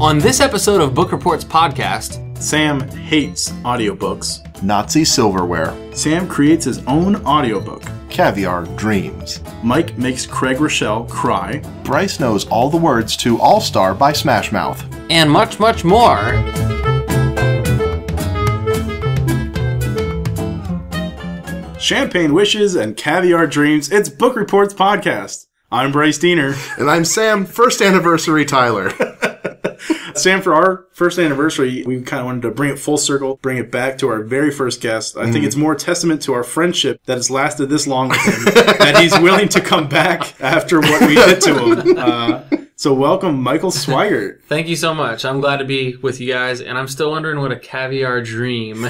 On this episode of Book Reports Podcast, Sam hates audiobooks. Nazi silverware, Sam creates his own audiobook. caviar dreams. Mike makes Craig Groeschel cry. Bryce knows all the words to All Star by Smash Mouth. and much, much more. Champagne wishes and caviar dreams. It's Book Reports Podcast. I'm Bryce Diener. And I'm Sam, first anniversary Tyler. Sam, for our first anniversary, we kind of wanted to bring it full circle, bring it back to our very first guest. I think it's more testament to our friendship that it's lasted this long with him, that he's willing to come back after what we did to him. Uh, so welcome, Michael Sweigard. Thank you so much. I'm glad to be with you guys, and I'm still wondering what a caviar dream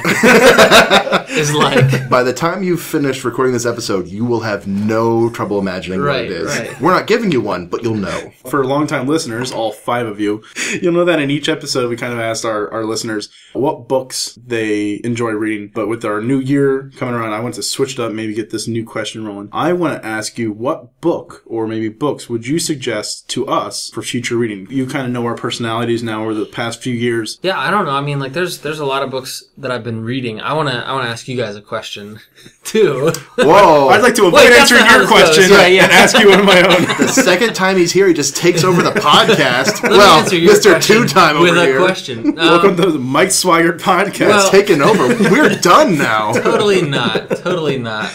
is like. By the time you've finished recording this episode, you will have no trouble imagining what it is. right. We're not giving you one, but you'll know. For longtime listeners, all five of you, you'll know that in each episode we kind of asked our, our listeners what books they enjoy reading. But with our new year coming around, I want to switch it up, maybe get this new question rolling. I want to ask you what book or maybe books would you suggest to us for future reading? You kind of know our personalities now over the past few years. Yeah, I don't know. I mean, like, there's there's a lot of books that I've been reading. I wanna I wanna ask you guys a question too. Whoa! I'd like to avoid Wait, answering your question Yeah, yeah. and ask you one of my own. the second time he's here, he just takes over the podcast. Let well, Mr. Two Time over with a here. question. Um, Welcome to the Mike Sweigard podcast. Well- Taking over. We're done now. totally not. Totally not.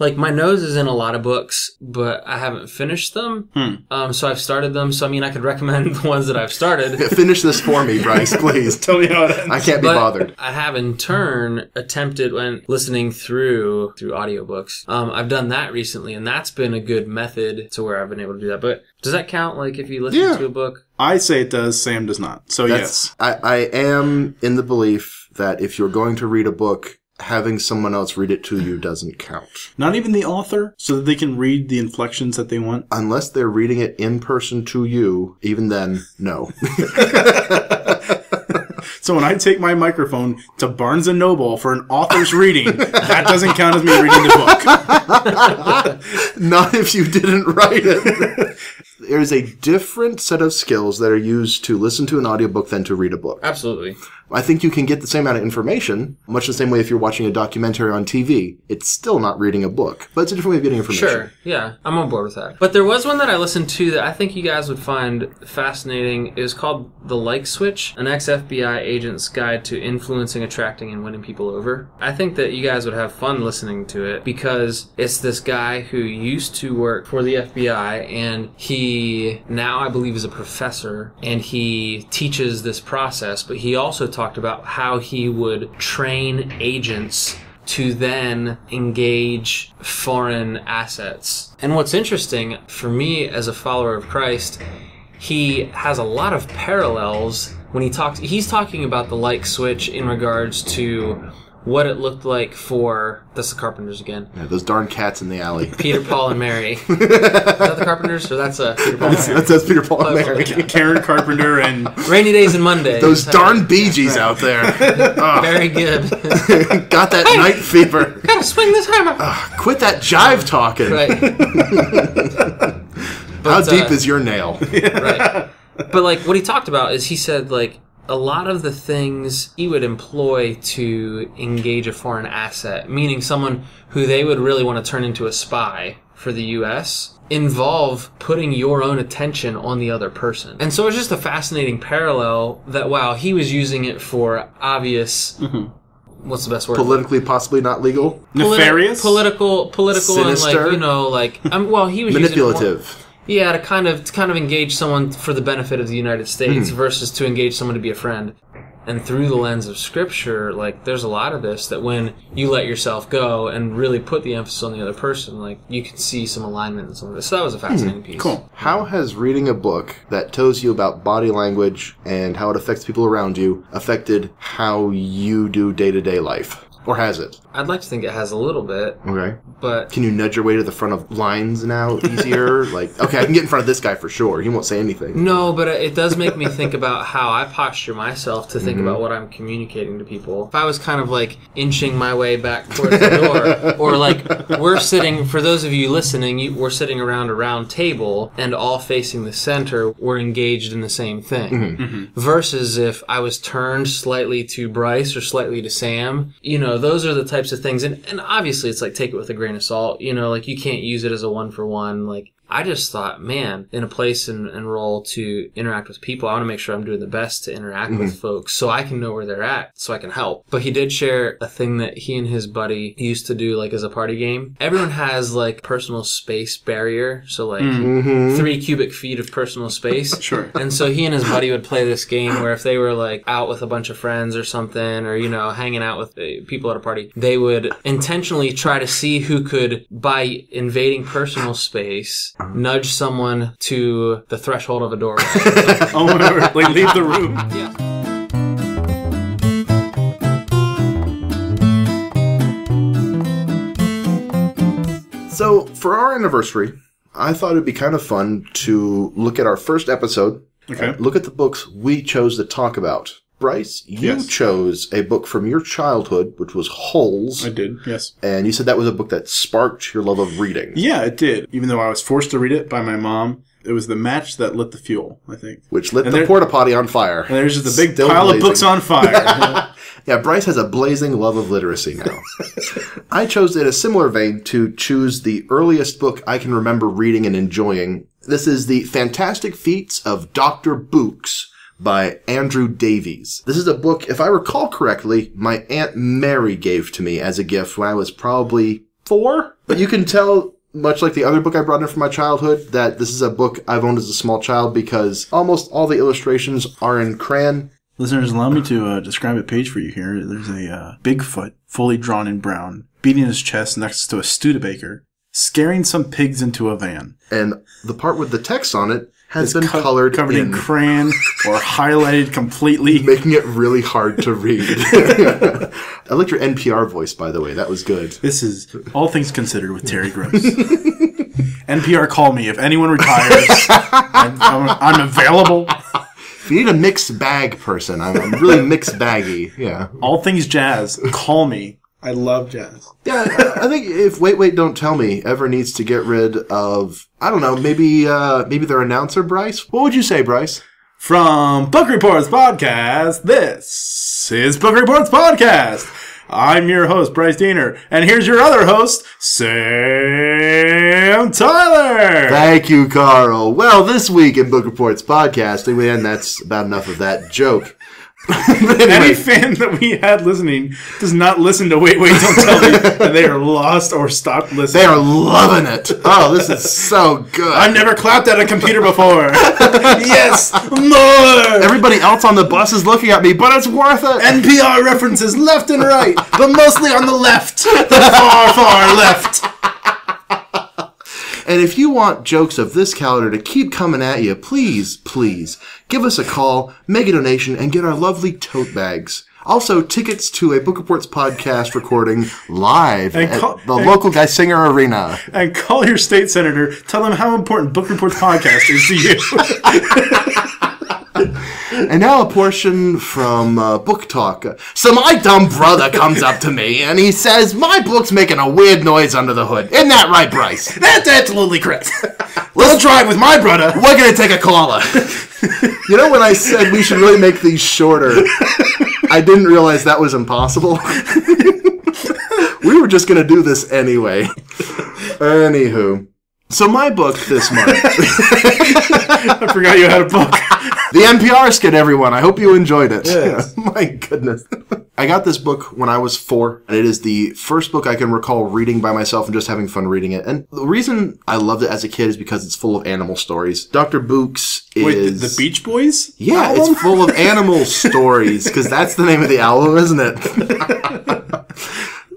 Like my nose is in a lot of books, but I haven't finished them. Um, so I've started them. So I mean, I could recommend the ones that I've started. Finish this for me, Bryce, please. Tell me how it ends. I can't be But bothered. I have in turn attempted when listening through through audiobooks. Um, I've done that recently, and that's been a good method to where I've been able to do that. But does that count? Like if you listen Yeah. to a book? I say it does. Sam does not. So yes. I, I am in the belief that if you're going to read a book, having someone else read it to you doesn't count. Not even the author, so that they can read the inflections that they want. Unless they're reading it in person to you, even then, no. So when I take my microphone to Barnes and Noble for an author's reading, that doesn't count as me reading the book. Not if you didn't write it. There's a different set of skills that are used to listen to an audiobook than to read a book. Absolutely. I think you can get the same amount of information, much the same way if you're watching a documentary on TV. It's still not reading a book, but it's a different way of getting information. Sure. Yeah, I'm on board with that. But there was one that I listened to that I think you guys would find fascinating. It was called The Like Switch, an ex-FBI agent's guide to influencing, attracting, and winning people over. I think that you guys would have fun listening to it because it's this guy who used to work for the FBI and he now I believe is a professor and he teaches this process, but he also talked about how he would train agents to then engage foreign assets. And what's interesting for me as a follower of Christ, he has a lot of parallels when he talks. He's talking about the like switch in regards to what it looked like for that's the Carpenters again. Yeah, those darn cats in the alley. Peter, Paul, and Mary. Is that the Carpenters or that's a Peter, Paul, and Mary? That Peter Paul and Mary. Karen Carpenter and Rainy days and Mondays. Those darn Bee Gees out there. Very good. got that night fever. Gotta swing this hammer. Quit that jive talking. Right. How deep uh, is your nail? right. But like what he talked about is he said like a lot of the things he would employ to engage a foreign asset, meaning someone who they would really want to turn into a spy for the US, involve putting your own attention on the other person. And so it's just a fascinating parallel that wow, he was using it for obvious what's the best word? Politically, possibly not legal. Politi- nefarious. political, political, and Sinister. like you know, like um, well, he was using Manipulative. Yeah, to kind of to kind of engage someone for the benefit of the United States hmm. versus to engage someone to be a friend. And through the lens of scripture, like there's a lot of this that when you let yourself go and really put the emphasis on the other person, like you can see some alignment in some of this. So that was a hmm. fascinating piece. Cool. How has reading a book that tells you about body language and how it affects people around you affected how you do day to day life? Or has it? I'd like to think it has a little bit, Okay. but Can you nudge your way to the front of lines now easier? like, okay, I can get in front of this guy for sure. He won't say anything. no, but it does make me think about how I posture myself to Mm-hmm. think about what I'm communicating to people. If I was kind of like inching my way back towards the door, or like we're sitting, for those of you listening, you, we're sitting around a round table and all facing the center, we're engaged in the same thing. Mm-hmm. Versus if I was turned slightly to Bryce or slightly to Sam, you know, those are the types of things. And, and obviously it's like take it with a grain of salt, you know, like you can't use it as a one for one. Like, I just thought, man, in a place and, and role to interact with people, I want to make sure I'm doing the best to interact with mm-hmm. folks so I can know where they're at, so I can help. But he did share a thing that he and his buddy used to do, like as a party game. Everyone has like personal space barrier, so like mm. mm-hmm. three cubic feet of personal space. Sure. And so he and his buddy would play this game where if they were like out with a bunch of friends or something, or you know, hanging out with uh, people at a party, they would intentionally try to see who could, by invading personal space, nudge someone to the threshold of a door. Oh, whatever. Like, leave the room. yeah. So, for our anniversary, I thought it'd be kind of fun to look at our first episode, Okay. look at the books we chose to talk about. Bryce, you Yes. chose a book from your childhood, which was Holes, I did, yes. and you said that was a book that sparked your love of reading, Yeah, it did. Even though I was forced to read it by my mom, it was the match that lit the fuel, I think. which lit And the porta potty on fire. And there's just a big Still pile blazing. of books on fire. Yeah, Bryce has a blazing love of literacy now. I chose in a similar vein to choose the earliest book I can remember reading and enjoying. This is The Fantastic Feats of Dr. Boox by Andrew Davies. This is a book, if I recall correctly, my Aunt Mary gave to me as a gift when I was probably four. But you can tell much like the other book I brought in from my childhood, that this is a book I've owned as a small child because almost all the illustrations are in crayon Listeners, allow me to uh, describe a page for you here. There's a uh, Bigfoot, fully drawn in brown, beating his chest next to a Studebaker, scaring some pigs into a van. and the part with the text on it has been co- colored covered in, in, crayon or highlighted completely. making it really hard to read. I liked your NPR voice, by the way. That was good. This is all things considered with Terry Gross. NPR, call me if anyone retires. I'm, I'm, I'm available. If you need a mixed bag person, I'm, I'm really mixed baggy. Yeah, All things jazz, call me. I love jazz. yeah. I I think if Wait Wait Don't Tell Me ever needs to get rid of, I don't know, maybe uh maybe their announcer Bryce. What would you say, Bryce? From Book Reports Podcast, this is Book Reports Podcast. I'm your host, Bryce Diener, and here's your other host, Sam Tyler. Thank you, Carl. Well, this week in Book Reports podcasting, and that's about enough of that joke. But Any fan that we had listening does not listen to Wait, Wait, Don't Tell Me, and they are lost or stopped listening. they are loving it. Oh, this is so good. I've never clapped at a computer before. yes, more. Everybody else on the bus is looking at me, but it's worth it. NPR references left and right, but mostly on the left, the far, far left. And if you want jokes of this caliber to keep coming at you, please, please give us a call, make a donation, and get our lovely tote bags. Also, tickets to a Book Reports podcast recording live And at the and- local Geisinger Arena. And call your state senator. Tell them how important Book Reports podcast is to you. And now a portion from uh, Book Talk. So my dumb brother comes up to me and he says, "My book's making a weird noise under the hood." Isn't that right, Bryce? That's absolutely correct. Let's try it with my brother. We're gonna take a caller. you know when I said we should really make these shorter, I didn't realize that was impossible. we were just gonna do this anyway. Anywho. So my book this month, I forgot you had a book. the NPR skit, everyone. I hope you enjoyed it. my goodness. I got this book when I was four, and it is the first book I can recall reading by myself and just having fun reading it. And the reason I loved it as a kid is because it's full of animal stories. Dr. Boox is Wait, the, the Beach Boys? Yeah, album? it's full of animal stories because that's the name of the album, isn't it?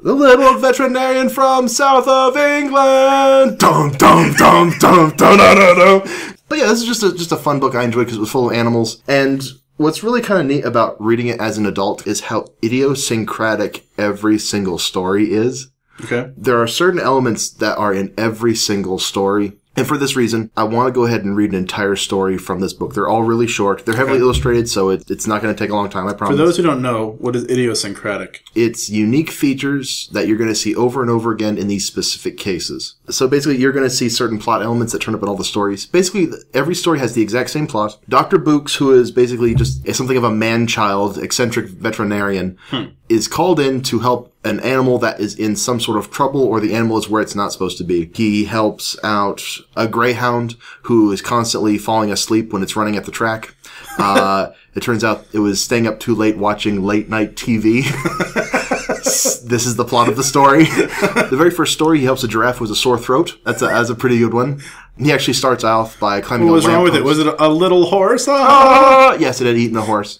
The little veterinarian from south of England. Dum dum dum dum dum dum dum. dum. But yeah, this is just a just a fun book I enjoyed because it was full of animals. And What's really kind of neat about reading it as an adult is how idiosyncratic every single story is. Okay. There are certain elements that are in every single story. And for this reason, I want to go ahead and read an entire story from this book. They're all really short. They're heavily illustrated, so it, it's not going to take a long time, I promise. For those who don't know, what is idiosyncratic? it's unique features that you're going to see over and over again in these specific cases. So basically, you're going to see certain plot elements that turn up in all the stories. Basically, every story has the exact same plot. Dr. Boox, who is basically just something of a man-child, eccentric veterinarian, hmm. Is called in to help an animal that is in some sort of trouble or the animal is where it's not supposed to be. He helps out a greyhound who is constantly falling asleep when it's running at the track. Uh, it turns out it was staying up too late watching late night TV. this is the plot of the story. the very first story, he helps a giraffe with a sore throat. That's a, that's a pretty good one. He actually starts off by climbing What a was wrong with it? Was it a, little horse? Ah! Yes, it had eaten a horse.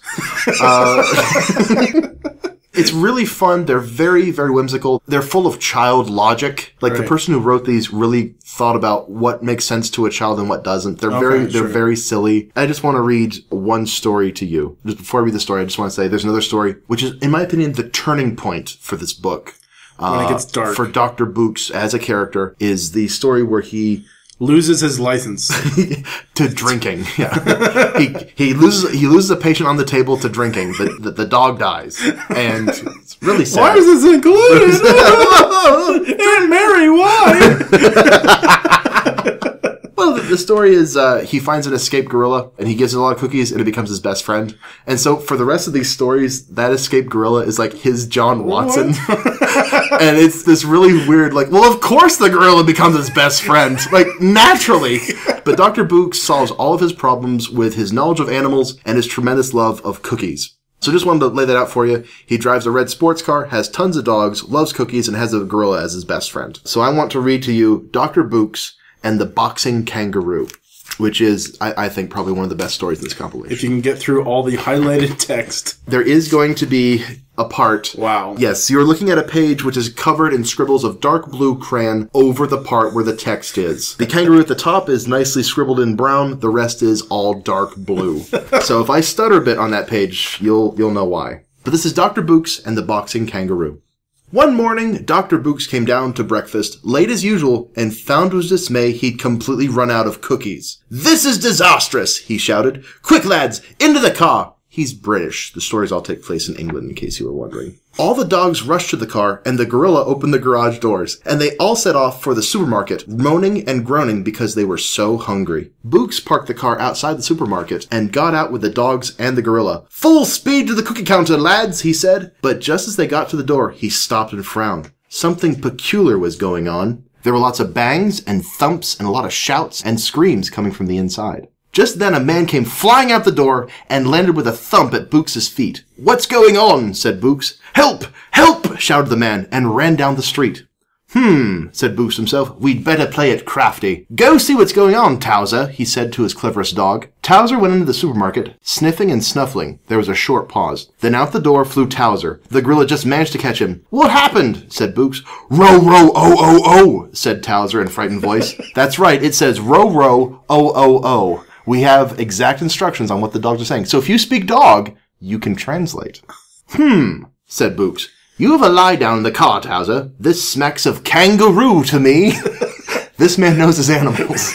Uh, it's really fun. They're very, very whimsical. They're full of child logic. Like the person who wrote these really thought about what makes sense to a child and what doesn't. They're very, they're sure. very silly. I just want to read one story to you. Just before I read the story, I just want to say there's another story, which is, in my opinion, the turning point for this book. when it uh, gets dark. For Dr. Boox as a character is the story where he Loses his license. to drinking. Yeah, he he loses he loses a patient on the table to drinking. The the, the dog dies, and it's really sad. Why is this included? Aunt Mary, why? The story is uh, he finds an escaped gorilla and he gives it a lot of cookies and it becomes his best friend. And so for the rest of these stories, that escaped gorilla is like his John Watson. and it's this really weird, like, well, of course the gorilla becomes his best friend. Like, naturally. But Dr. Boox solves all of his problems with his knowledge of animals and his tremendous love of cookies. So just wanted to lay that out for you. He drives a red sports car, has tons of dogs, loves cookies, and has a gorilla as his best friend. So I want to read to you Dr. Boox and the Boxing Kangaroo, which is, I, I think, probably one of the best stories in this compilation. if you can get through all the highlighted text. There is going to be a part. Wow. Yes, you're looking at a page which is covered in scribbles of dark blue crayon over the part where the text is. The kangaroo at the top is nicely scribbled in brown, the rest is all dark blue. so if I stutter a bit on that page, you'll you'll know why. But this is Dr. Boox and the Boxing Kangaroo. One morning, Dr. Boox came down to breakfast, late as usual, and found to his dismay he'd completely run out of cookies. This is disastrous, he shouted. Quick, lads, into the car! He's British. The stories all take place in England, in case you were wondering. All the dogs rushed to the car, and the gorilla opened the garage doors, and they all set off for the supermarket, moaning and groaning because they were so hungry. Boox parked the car outside the supermarket and got out with the dogs and the gorilla. Full speed to the cookie counter, lads, he said. But just as they got to the door, he stopped and frowned. Something peculiar was going on. There were lots of bangs and thumps and a lot of shouts and screams coming from the inside. Just then a man came flying out the door and landed with a thump at Boox's feet. What's going on? said Boox. Help! Help! shouted the man and ran down the street. Hmm, said Boox himself. We'd better play it crafty. Go see what's going on, Towser, he said to his cleverest dog. Towser went into the supermarket, sniffing and snuffling. There was a short pause. Then out the door flew Towser. The gorilla just managed to catch him. What happened? said Boox. Row, row, oh, oh, oh, said Towser in frightened voice. That's right, it says row, row, oh, oh, oh. We have exact instructions on what the dogs are saying. So if you speak dog, you can translate. Hmm, said Boox. You have a lie down in the cart, Towser. This smacks of kangaroo to me. this man knows his animals.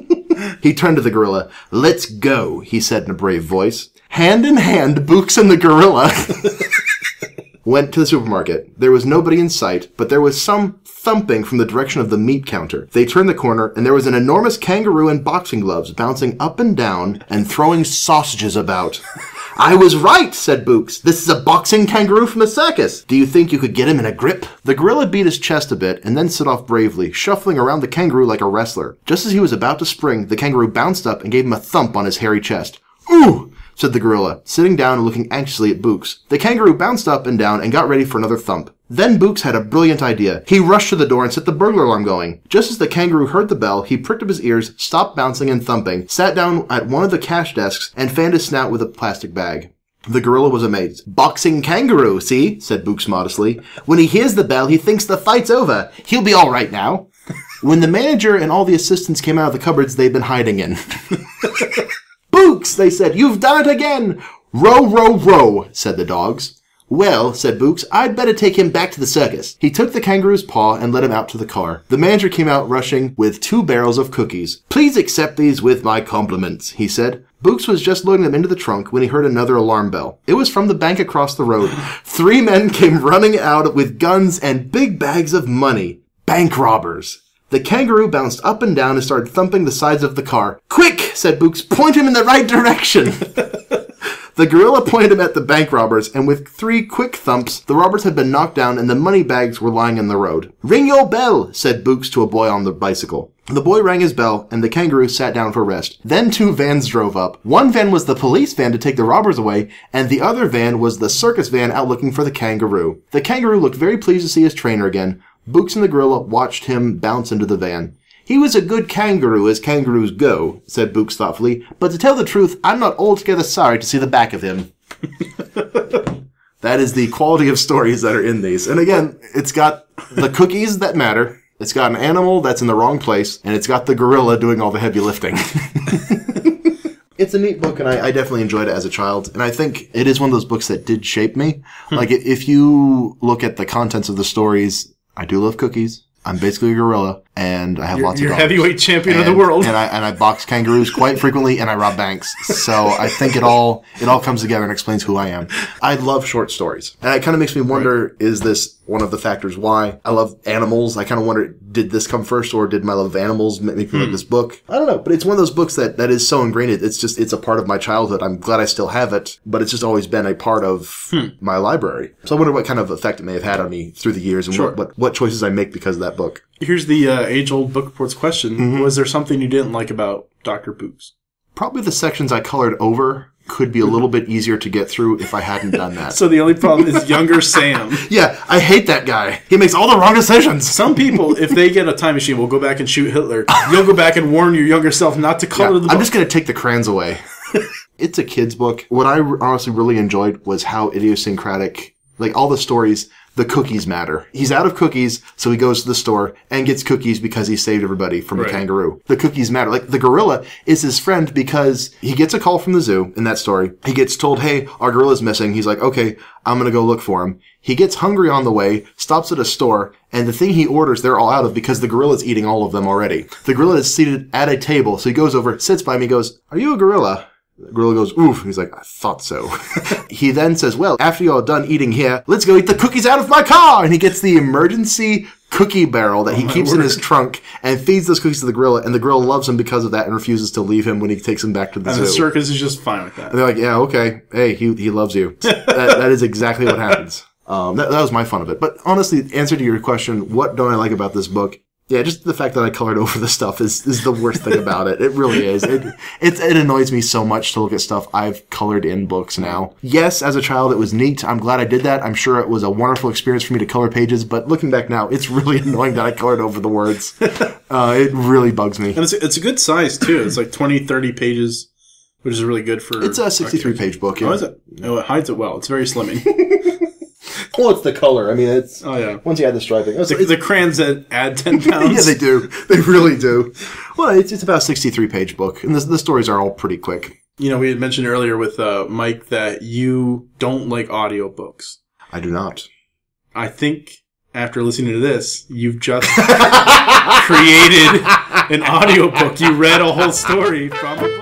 he turned to the gorilla. Let's go, he said in a brave voice. Hand in hand, Boox and the gorilla went to the supermarket. There was nobody in sight, but there was some thumping from the direction of the meat counter. They turned the corner, and there was an enormous kangaroo in boxing gloves bouncing up and down and throwing sausages about. I was right, said Boox. This is a boxing kangaroo from a circus. Do you think you could get him in a grip? The gorilla beat his chest a bit and then set off bravely, shuffling around the kangaroo like a wrestler. Just as he was about to spring, the kangaroo bounced up and gave him a thump on his hairy chest. Ooh! said the gorilla, sitting down and looking anxiously at Boox. The kangaroo bounced up and down and got ready for another thump. Then Boox had a brilliant idea. He rushed to the door and set the burglar alarm going. Just as the kangaroo heard the bell, he pricked up his ears, stopped bouncing and thumping, sat down at one of the cash desks, and fanned his snout with a plastic bag. The gorilla was amazed. Boxing kangaroo, see? said Boox modestly. When he hears the bell, he thinks the fight's over. He'll be all right now. when the manager and all the assistants came out of the cupboards they'd been hiding in. Boox, they said, you've done it again. Row, row, row, said the dogs. Well, said Boox, I'd better take him back to the circus. He took the kangaroo's paw and led him out to the car. The manager came out rushing with two barrels of cookies. Please accept these with my compliments, he said. Boox was just loading them into the trunk when he heard another alarm bell. It was from the bank across the road. Three men came running out with guns and big bags of money. Bank robbers. The kangaroo bounced up and down and started thumping the sides of the car. Quick, said Boox, point him in the right direction. The gorilla pointed him at the bank robbers, and with three quick thumps, the robbers had been knocked down and the money bags were lying in the road. Ring your bell, said Boox to a boy on the bicycle. The boy rang his bell, and the kangaroo sat down for rest. Then two vans drove up. One van was the police van to take the robbers away, and the other van was the circus van out looking for the kangaroo. The kangaroo looked very pleased to see his trainer again. Boox and the gorilla watched him bounce into the van. He was a good kangaroo as kangaroos go, said Boox thoughtfully, but to tell the truth, I'm not altogether sorry to see the back of him. that is the quality of stories that are in these. And again, it's got the cookies that matter. It's got an animal that's in the wrong place, and it's got the gorilla doing all the heavy lifting. it's a neat book, and I, I, definitely enjoyed it as a child. And I think it is one of those books that did shape me. Hmm. like, if you look at the contents of the stories, I do love cookies. I'm basically a gorilla, and I have you're, lots of you're dollars. heavyweight champion and, of the world. and I and I box kangaroos quite frequently, and I rob banks. So I think it all it all comes together and explains who I am. I love short stories, and it kind of makes me wonder: right. is this one of the factors why I love animals? I kind of wonder: did this come first, or did my love of animals make me hmm. like this book? I don't know, but it's one of those books that that is so ingrained. It's just it's a part of my childhood. I'm glad I still have it, but it's just always been a part of hmm. my library. So I wonder what kind of effect it may have had on me through the years, and sure. what, what what choices I make because of that book. Here's the uh, age-old book reports question: mm-hmm. Was there something you didn't like about Doctor Boox? Probably the sections I colored over could be a little bit easier to get through if I hadn't done that. so the only problem is younger Sam. Yeah, I hate that guy. He makes all the wrong decisions. Some people, if they get a time machine, will go back and shoot Hitler. You'll go back and warn your younger self not to color yeah, the book. I'm just going to take the crayons away. it's a kid's book. What I honestly really enjoyed was how idiosyncratic, like all the stories the cookies matter. He's out of cookies, so he goes to the store and gets cookies because he saved everybody from right. the kangaroo. The cookies matter. Like the gorilla is his friend because he gets a call from the zoo in that story. He gets told, "Hey, our gorilla's missing." He's like, "Okay, I'm gonna go look for him." He gets hungry on the way, stops at a store, and the thing he orders they're all out of because the gorilla's eating all of them already. The gorilla is seated at a table, so he goes over, sits by me, goes, "Are you a gorilla?" The gorilla goes, oof. He's like, I thought so. he then says, well, after you're done eating here, let's go eat the cookies out of my car. And he gets the emergency cookie barrel that he oh keeps word. in his trunk and feeds those cookies to the gorilla. And the gorilla loves him because of that and refuses to leave him when he takes him back to the and zoo. And the circus is just fine with that. And they're like, yeah, okay. Hey, he, he loves you. that, that is exactly what happens. Um, that, that was my fun of it. But honestly, answer to your question, what don't I like about this book? Yeah, just the fact that I colored over the stuff is, is the worst thing about it. It really is. It, it it annoys me so much to look at stuff I've colored in books now. Yes, as a child it was neat. I'm glad I did that. I'm sure it was a wonderful experience for me to color pages, but looking back now, it's really annoying that I colored over the words. Uh, it really bugs me. And it's, it's a good size too. It's like 20, 30 pages, which is really good for. It's a 63 page book. Yeah. Oh, is it? Oh, it hides it well. It's very slimming. Well, it's the color. I mean, it's oh yeah. Once you add the striping, it's, the, the crayons that add ten pounds. yeah, they do. They really do. Well, it's it's about a sixty-three page book, and the, the stories are all pretty quick. You know, we had mentioned earlier with uh, Mike that you don't like audiobooks. I do not. I think after listening to this, you've just created an audiobook. You read a whole story from a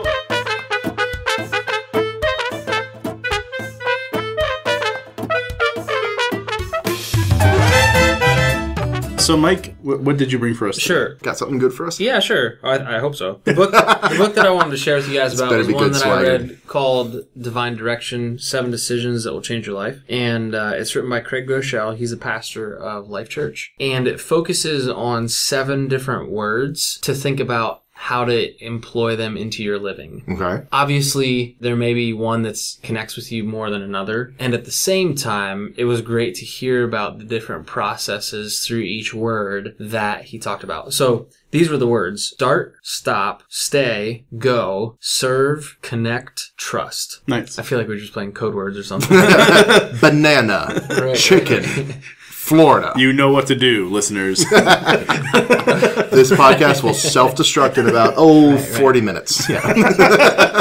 So, Mike, what, what did you bring for us? Today? Sure. Got something good for us? Yeah, sure. I, I hope so. The book, the book that I wanted to share with you guys about was one that swagger. I read called Divine Direction: Seven Decisions That Will Change Your Life, and uh, it's written by Craig Groeschel. He's a pastor of Life Church, and it focuses on seven different words to think about how to employ them into your living. Okay. Obviously, there may be one that connects with you more than another. And at the same time, it was great to hear about the different processes through each word that he talked about. So these were the words start, stop, stay, go, serve, connect, trust. Nice. I feel like we are just playing code words or something. Banana, right, chicken, right. Florida. You know what to do, listeners. this podcast will self destruct in about, oh, right, 40 minutes. Yeah.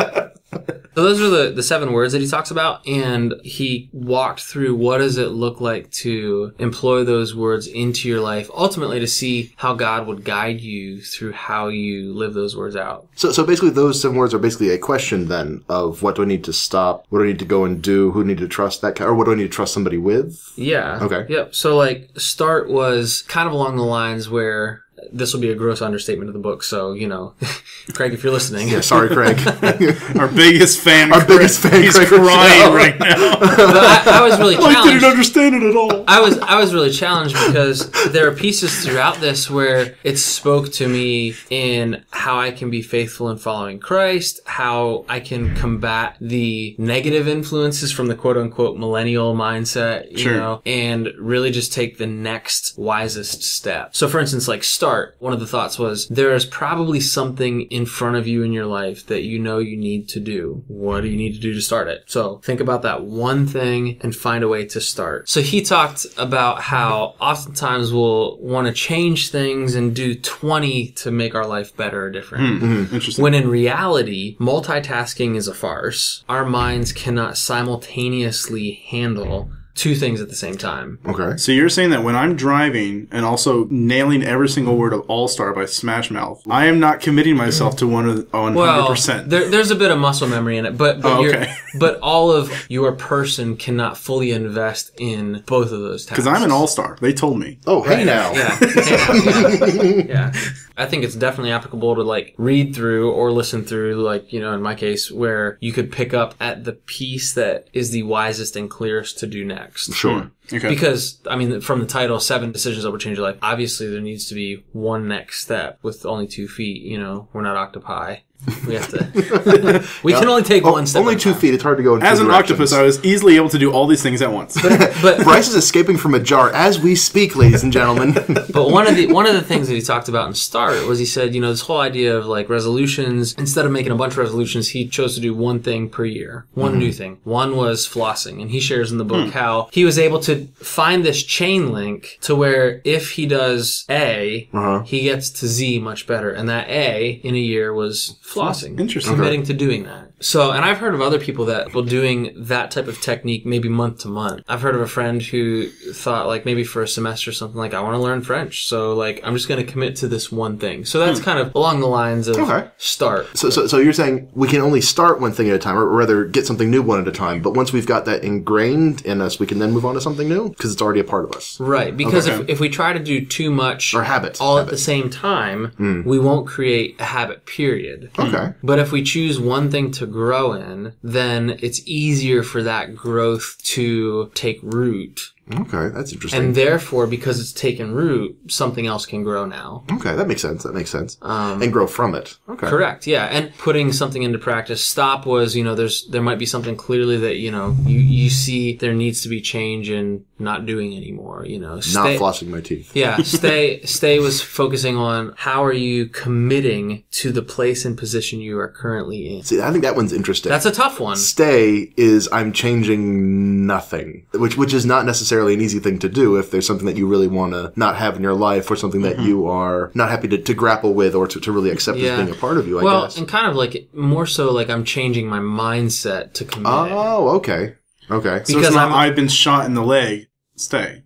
So those are the, the seven words that he talks about, and he walked through what does it look like to employ those words into your life, ultimately to see how God would guide you through how you live those words out. So, so basically, those seven words are basically a question then of what do I need to stop, what do I need to go and do, who do I need to trust that, or what do I need to trust somebody with? Yeah. Okay. Yep. So like start was kind of along the lines where this will be a gross understatement of the book. So you know, Craig, if you're listening, Yeah, sorry, Craig. Our biggest fan. Our biggest fan, He's Craig crying Rochelle. right now. I, I was really I didn't understand it at all. I was I was really challenged because there are pieces throughout this where it spoke to me in how I can be faithful in following Christ, how I can combat the negative influences from the quote unquote millennial mindset, you Sure. know, and really just take the next wisest step. So for instance, like start, one of the thoughts was there is probably something in front of you in your life that you know you need to do. What do you need to do to start it? So think about that one thing and find a way to start. So he talked about how oftentimes we'll want to change things and do 20 to make our life better or different. Hmm, hmm, interesting. When in reality, multitasking is a farce. Our minds cannot simultaneously handle two things at the same time. okay. So you're saying that when I'm driving and also nailing every single word of All Star by Smash Mouth, I am not committing myself to one of one hundred Well, percent. there, there's a bit of muscle memory in it, but but, Oh, okay. but all of your person cannot fully invest in both of those tasks. Because I'm an All Star. They told me. Oh, hey now. Yeah, yeah, yeah. I think it's definitely applicable to like read through or listen through, like you know, in my case, where you could pick up at the piece that is the wisest and clearest to do next. Sure. Hmm. Okay. Because I mean, from the title, seven decisions that will change your life. Obviously, there needs to be one next step with only two feet. You know, we're not octopi. We have to. we can only take Oh, one step. only two time. feet. It's hard to go in As two an directions. octopus, I was easily able to do all these things at once. But Bryce is escaping from a jar as we speak, ladies and gentlemen. But one of the one of the things that he talked about in Start was he said, you know, this whole idea of like resolutions. Instead of making a bunch of resolutions, he chose to do one thing per year, one Mm-hmm. new thing. One was flossing, and he shares in the Hmm. book how he was able to find this chain link to where if he does A, Uh-huh. he gets to Z much better, and that A in a year was flossing. Interesting. committing to doing that. So, and I've heard of other people that will doing that type of technique maybe month to month. I've heard of a friend who thought like maybe for a semester or something like I want to learn French, so like I'm just going to commit to this one thing. So that's hmm. kind of along the lines of Okay. start. So, so, so you're saying we can only start one thing at a time, or rather get something new one at a time. But once we've got that ingrained in us, we can then move on to something new because it's already a part of us. Right, because Okay. if, if we try to do too much Or habit. all at the same time, hmm. we won't create a habit period. Okay. But if we choose one thing to grow in, then it's easier for that growth to take root. Okay, that's interesting. And therefore, because it's taken root, something else can grow now. okay, that makes sense. That makes sense. Um, and grow from it. Okay. Correct. Yeah, and putting something into practice. Stop was, you know, there's there might be something clearly that you know you you see there needs to be change in not doing anymore. You know, Not flossing my teeth. yeah, stay stay was focusing on how are you committing to the place and position you are currently in. See, I think that one's interesting. That's a tough one. Stay is I'm changing nothing, which which is not necessarily an easy thing to do if there's something that you really want to not have in your life or something that mm-hmm. you are not happy to, to grapple with or to, to really accept Yeah. as being a part of you. I Well, guess. and kind of like more so like I'm changing my mindset to commit. Oh, okay, okay. So Because it's not I'm- I've been shot in the leg. Stay.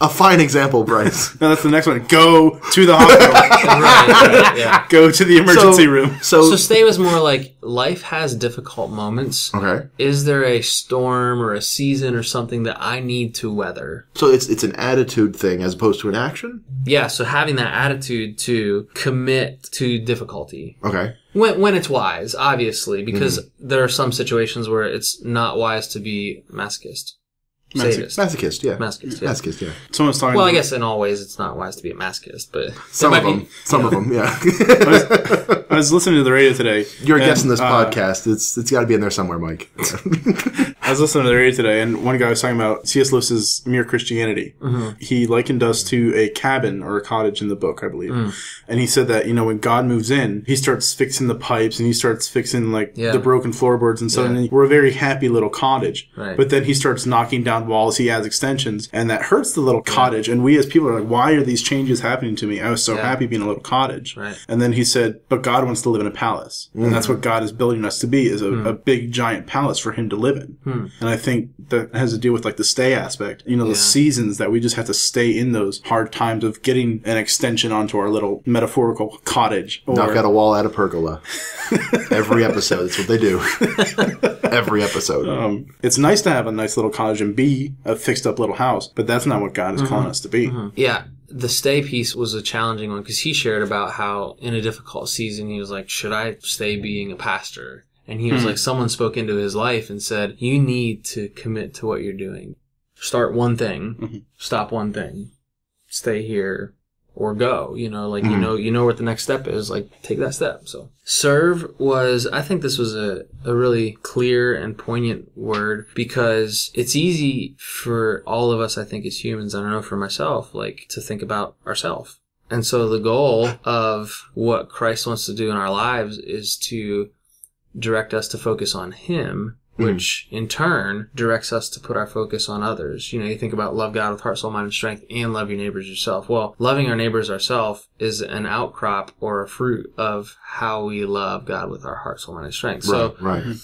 A fine example, Bryce. No, that's the next one. Go to the hospital. right, right, yeah. Go to the emergency So- room. So, So stay was more like life has difficult moments. okay. Is there a storm or a season or something that I need to weather? So it's it's an attitude thing as opposed to an action. Yeah, so having that attitude to commit to difficulty. Okay. When, when it's wise, obviously, because mm-hmm. there are some situations where it's not wise to be masochist. Sadist. Masochist, yeah. Masochist, yeah. Masochist, yeah. Someone's talking. Well, I guess in all ways it's not wise to be a masochist, but Some of them. be- Some of them, yeah. I was listening to the radio today. You're a and, guest this uh, podcast. It's it's got to be in there somewhere, Mike. I was listening to the radio today, and one guy was talking about C.S. Lewis's Mere Christianity. Mm-hmm. He likened us to a cabin or a cottage in the book, I believe. Mm. And he said that you know when God moves in, he starts fixing the pipes and he starts fixing like Yeah. the broken floorboards and so. Yeah. And we're a very happy little cottage. Right. But then he starts knocking down down walls, he adds extensions, and that hurts the little cottage. And we as people are like, why are these changes happening to me? I was so Yeah. happy being a little cottage. Right. And then he said, but God wants to live in a palace. And mm-hmm. that's what God is building us to be, is a, hmm. a big giant palace for him to live in. Hmm. And I think that has to do with like the stay aspect. You know, the Yeah. seasons that we just have to stay in those hard times of getting an extension onto our little metaphorical cottage. Or, Knock out a wall, add a pergola. Every episode, that's what they do. Every episode. Um, it's nice to have a nice little cottage and be a fixed up little house, but that's not what God is Mm-hmm. calling us to be. Mm-hmm. Yeah, the stay piece was a challenging one because he shared about how in a difficult season he was like, "Should I stay being a pastor?" And he was hmm. like, someone spoke into his life and said, "You need to commit to what you're doing. Start one thing, mm-hmm. stop one thing, stay here." Or go, you know, like you mm-hmm. know, you know what the next step is. Like take that step. So serve was, I think this was a, a really clear and poignant word because it's easy for all of us, I think, as humans, I don't know for myself, like to think about ourselves. And so the goal of what Christ wants to do in our lives is to direct us to focus on Him, Hmm. which in turn directs us to put our focus on others. You know, you think about love God with heart, soul, mind, and strength and love your neighbors yourself. Well, loving our neighbors ourselves is an outcrop or a fruit of how we love God with our heart, soul, mind, and strength. So right, right. Mm-hmm.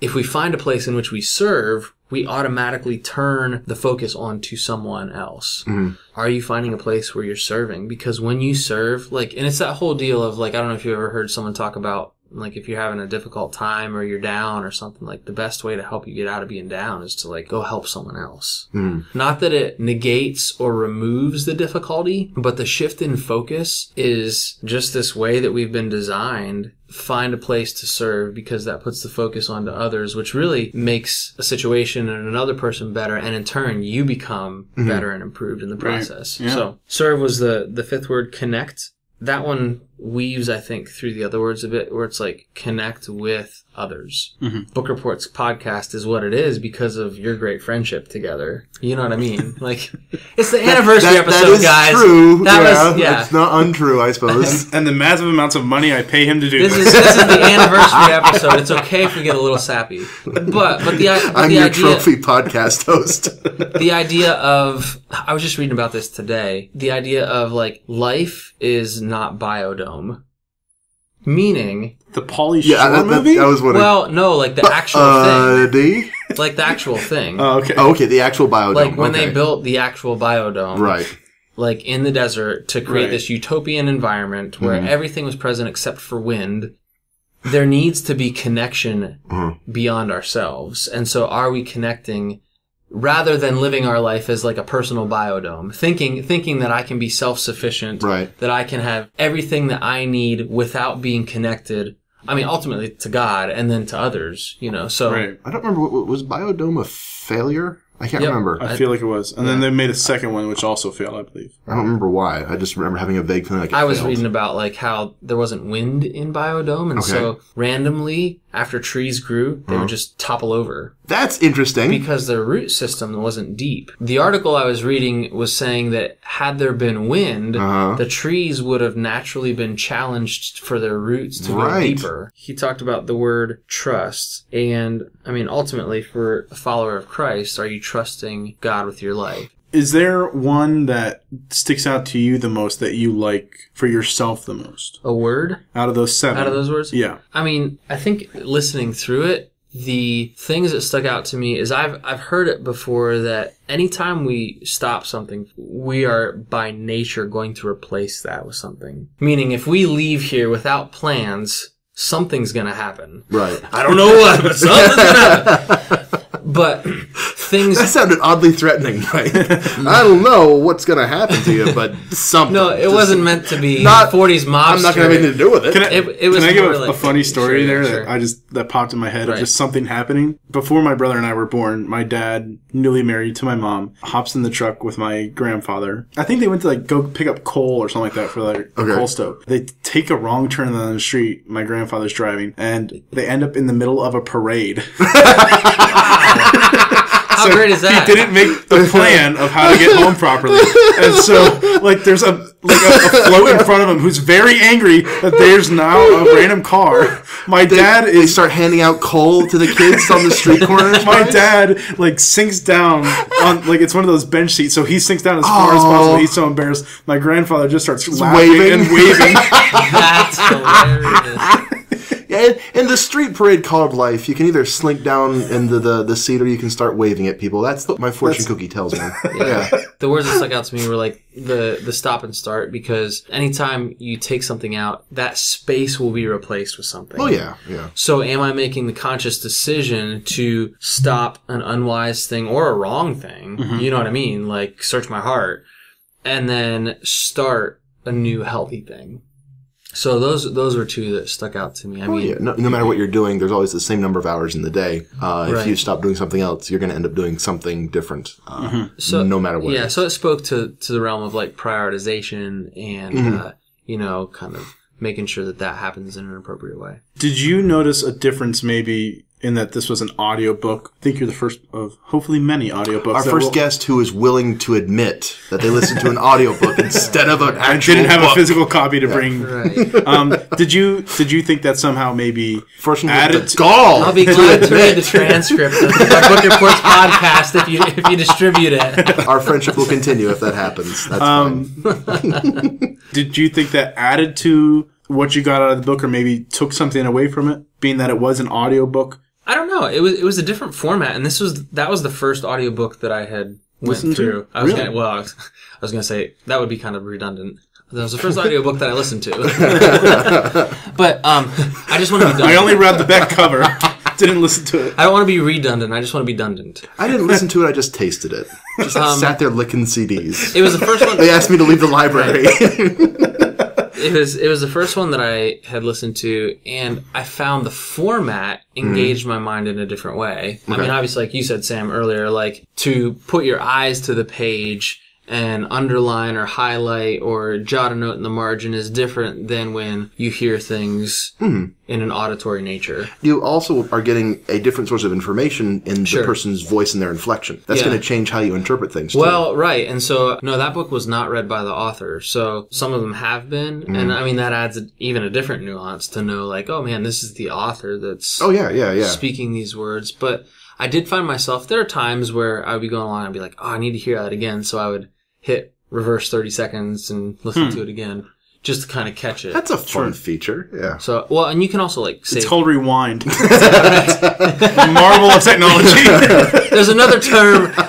if we find a place in which we serve, we automatically turn the focus on to someone else. Mm-hmm. Are you finding a place where you're serving? Because when you serve, like, and it's that whole deal of like, I don't know if you ever heard someone talk about like if you're having a difficult time or you're down or something like the best way to help you get out of being down is to like go help someone else. Hmm. Not that it negates or removes the difficulty but the shift in focus is just this way that we've been designed find a place to serve because that puts the focus onto others which really makes a situation and another person better and in turn you become mm-hmm. better and improved in the process. Yeah. so serve was the the fifth word connect that one weaves, I think, through the other words a bit, where it's like connect with others. Mm-hmm. Book Reports podcast is what it is because of your great friendship together. You know what I mean? Like, it's the anniversary That, episode, that is guys. true. That yeah, was yeah. It's not untrue, I suppose. And the massive amounts of money I pay him to do This this. is this is the anniversary episode. It's okay if we get a little sappy, but but the but I'm the your idea trophy podcast host. the idea of I was just reading about this today. The idea of like life is not biodome, meaning the Pauly Shore yeah, that, that, movie? that was what. well, no, like the actual uh, thing, D? like the actual thing. oh, okay. Oh, okay, the actual biodome. like when okay. they built the actual biodome, Right. like in the desert to create Right. this utopian environment where Mm-hmm. everything was present except for wind. There needs to be connection Mm-hmm. beyond ourselves. And so are we connecting rather than living our life as like a personal biodome, thinking thinking that I can be self-sufficient, Right. that I can have everything that I need without being connected. I mean, ultimately to God and then to others, you know. So Right. I don't remember. What, what- was biodome a failure? I can't Yep. remember. I feel like it was. And then they made a second one, which also failed, I believe. I don't remember why. I just remember having a vague feeling like it I was failed. reading about like how there wasn't wind in biodome, and Okay. so randomly after trees grew, they Uh-huh. would just topple over That's interesting. because their root system wasn't deep. The article I was reading was saying that had there been wind, Uh-huh. the trees would have naturally been challenged for their roots to Right. go deeper. He talked about the word trust, and I mean ultimately for a follower of Christ, are you trusting God with your life? Is there one that sticks out to you the most that you like for yourself the most A word out of those seven? out of those words? Yeah. I mean, I think listening through it, the things that stuck out to me is I've I've heard it before that anytime we stop something, we are by nature going to replace that with something. Meaning, if we leave here without plans, something's gonna happen. right. I don't know what, but something's gonna happen. But things That sounded oddly threatening. Right? I don't know what's going to happen to you, but something. no, it Just- wasn't meant to be Not- 40s mob. I'm not going to have anything to do with it. Can I, It- it was can I give a, like- a funny story Sure, there sure. that I just that popped in my head Right. of just something happening before my brother and I were born? My dad, newly married to my mom, hops in the truck with my grandfather. I think they went to like go pick up coal or something like that for like a Okay. coal stove. They take a wrong turn on the street. My grandfather's driving, and they end up in the middle of a parade. How great is that? He didn't make the plan of how to get home properly, and so like there's a like a, a float in front of him who's very angry that there's now a random car. My dad They is start handing out coal to the kids on the street corners. my dad like sinks down on like it's one of those bench seats, so he sinks down as far as Oh. possible. He's so embarrassed. My grandfather just starts laughing waving. and waving. That's hilarious. Yeah, in, in the street parade called life, you can either slink down into the, the seat or you can start waving at people. That's what my fortune cookie tells me. yeah. The words that stuck out to me were like the the stop and start because anytime you take something out, that space will be replaced with something. Oh, yeah, yeah. So am I making the conscious decision to stop an unwise thing or a wrong thing? Mm-hmm. You know what I mean? Like search my heart and then start a new healthy thing. So those those were two that stuck out to me. I Oh, mean, yeah. No, no matter what you're doing, there's always the same number of hours in the day. Uh, If Right. you stop doing something else, you're going to end up doing something different. Uh, so no matter what. Yeah, so it spoke to to the realm of like prioritization and Mm-hmm. uh, you know, kind of making sure that that happens in an appropriate way. Did you notice a difference maybe in that this was an audiobook? I think you're the first of hopefully many audiobooks. Our that first will- guest who is willing to admit that they listened to an audiobook instead of an I actual didn't have book. a physical copy to bring. Right. Um, did you did you think that somehow maybe Fortunately, added the to- gall. I'll be glad to read the transcript of the Book Reports podcast if you if you distribute it. Our friendship will continue if that happens. That's Um, fine. did you think that added to what you got out of the book, or maybe took something away from it, being that it was an audiobook? I don't know. It was it was a different format, and this was that was the first audiobook that I had went Listened to? through. I was Really? gonna, well, I was, I was gonna say that would be kind of redundant. That was the first audiobook that I listened to. but um, I just want to be. Done. I only read the back cover, didn't listen to it. I don't want to be redundant. I just want to be dundant. I didn't listen to it. I just tasted it. Just Um, sat there licking CDs. It was the first one. They asked me to leave the library. It was it was the first one that I had listened to, and I found the format hmm. engaged my mind in a different way. I mean, obviously, like you said, Sam earlier, like to put your eyes to the page and underline or highlight or jot a note in the margin is different than when you hear things in an auditory nature. you also are getting a different source of information in Sure. the person's voice and their inflection. That's Yeah. going to change how you interpret things. Too. Well, right. And so, no, that book was not read by the author. So some of them have been. Mm-hmm. And I mean, that adds a, even a different nuance to know, like, oh man, this is the author that's oh yeah, yeah, yeah. speaking these words. But I did find myself, there are times where I would be going along and I'd be like, oh, I need to hear that again. So I would hit reverse 30 seconds and listen to it again just to kind of catch it. Hmm. That's a fun feature. Yeah. so, well, and you can also like save. It's called rewind. Marvel of technology. There's another term.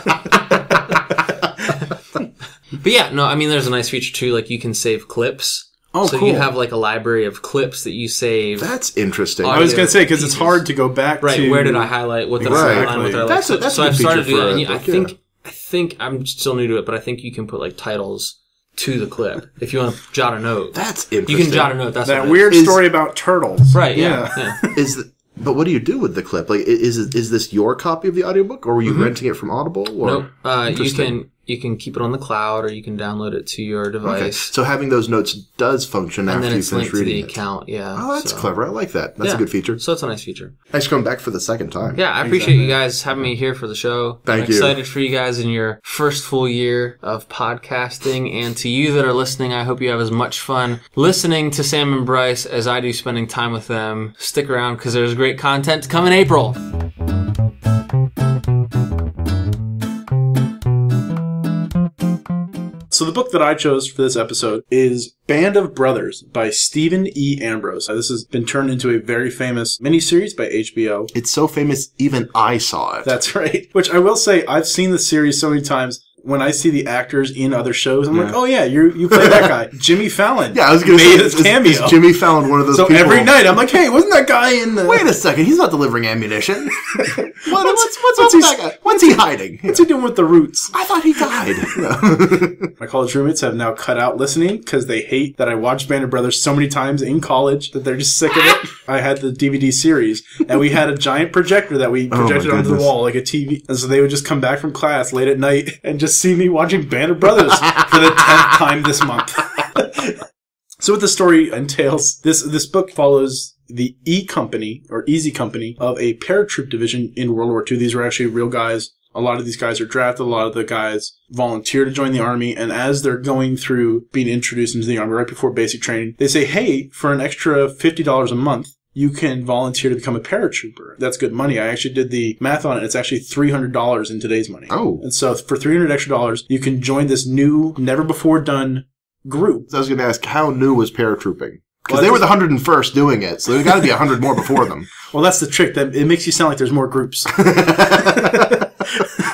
but yeah, no, I mean, there's a nice feature too. Like you can save clips. Oh, so cool. you have like a library of clips that you save. That's interesting. I was gonna say because it's hard to go back right. to Where did I highlight? What did I Exactly. highlight? What did I like? That's a- that's so a I've started to feature do that. for And a you- I book, think yeah. I think I'm still new to it, but I think you can put like titles to the clip if you want to jot a note. That's you can jot a note. That's that weird Is- story about turtles? Right. Yeah. yeah. Is th- but what do you do with the clip? Like, i- is this your copy of the audiobook, or were you renting it from Audible? Or? Nope. Uh, you can you can keep it on the cloud or you can download it to your device. Okay. So having those notes does function And after then you it's finish linked to the reading it. account. Yeah. Oh, that's so- clever. I like that. That's Yeah. a good feature. So it's a nice feature. Thanks for coming back for the second time. Yeah, I appreciate you guys having me here for the show. Thank I'm you. excited for you guys in your first full year of podcasting. And to you that are listening, I hope you have as much fun listening to Sam and Bryce as I do spending time with them. Stick around because there's great content to come in April. So the book that I chose for this episode is Band of Brothers by Stephen E. Ambrose. This has been turned into a very famous miniseries by HBO. It's so famous, even I saw it. That's right. Which I will say, I've seen the series so many times. When I see the actors in other shows, I'm like, oh yeah, you you play that guy, Jimmy Fallon. yeah, I was going to say, made is, cameo. is Jimmy Fallon one of those so people? every night, I'm like, hey, wasn't that guy in the? Wait a second, he's not delivering ammunition. what, what's what's, what's what's, he- that guy? What's he hiding? What's he doing with the roots? I thought he died. My college roommates have now cut out listening because they hate that I watched Band of Brothers so many times in college that they're just sick of it. I had the DVD series and we had a giant projector that we Oh projected onto the wall like a TV. And so they would just come back from class late at night and just see me watching Band of Brothers for the tenth time this month. So what the story entails, this this book follows the E Company or Easy Company of a paratroop division in World War II. These were actually real guys A lot of these guys are drafted. A lot of the guys volunteer to join the army. And as they're going through being introduced into the army right before basic training, they say, Hey, for an extra $50 a month, you can volunteer to become a paratrooper. That's good money. I actually did the math on it. It's actually $300 in today's money. Oh. And so for 300 extra dollars, you can join this new, never before done group. I was going to ask, how new was paratrooping? Because Well, they were the 101st doing it, so there's got to be 100 more before them. Well, that's the trick. That it makes you sound like there's more groups.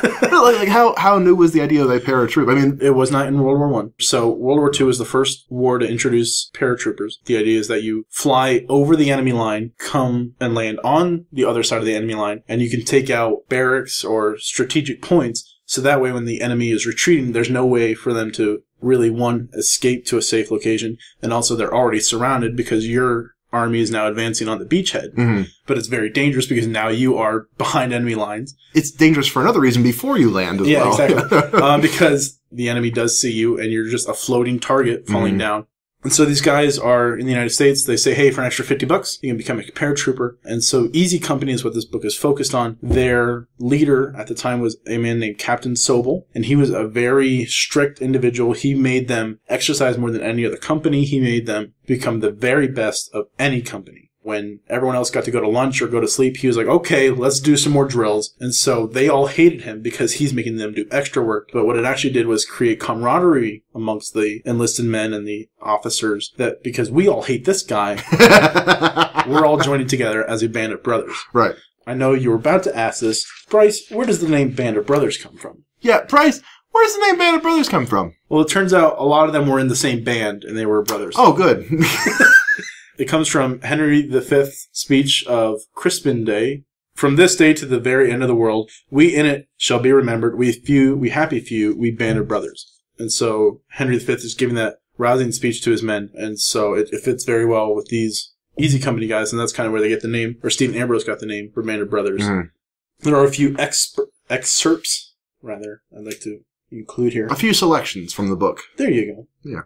like, like, how, how new was the idea of a paratroop? I mean, It was not in World War One. So World War Two was the first war to introduce paratroopers. The idea is that you fly over the enemy line, come and land on the other side of the enemy line, and you can take out barracks or strategic points. So that way, when the enemy is retreating, there's no way for them to really one escape to a safe location, and also they're already surrounded because your army is now advancing on the beachhead. mhm. But it's very dangerous because now you are behind enemy lines. it's dangerous for another reason before you land as Yeah, well. exactly. um, because the enemy does see you and you're just a floating target falling Mhm. down. And so these guys are in the United States. They say, hey, for an extra 50 bucks, you can become a paratrooper. And so Easy Company is what this book is focused on. Their leader at the time was a man named Captain Sobel. And he was a very strict individual. He made them exercise more than any other company. He made them become the very best of any company when everyone else got to go to lunch or go to sleep, he was like, okay, let's do some more drills. And so they all hated him because he's making them do extra work. But what it actually did was create camaraderie amongst the enlisted men and the officers that because we all hate this guy, we're all joining together as a band of brothers. right. I know you were about to ask this. Bryce, where does the name Band of Brothers come from? Yeah, Price, does the name Band of Brothers come from? Well, it turns out a lot of them were in the same band and they were brothers. Oh, good. It comes from Henry V's speech of Crispin Day. From this day to the very end of the world, we in it shall be remembered. We few, we happy few, we band of brothers. And so Henry V is giving that rousing speech to his men. And so it, it fits very well with these Easy Company guys. And that's kind of where they get the name, or Stephen Ambrose got the name for Band of Brothers. Mhm. There are a few exper- excerpts, rather, I'd like to include here. A few selections from the book. There you go.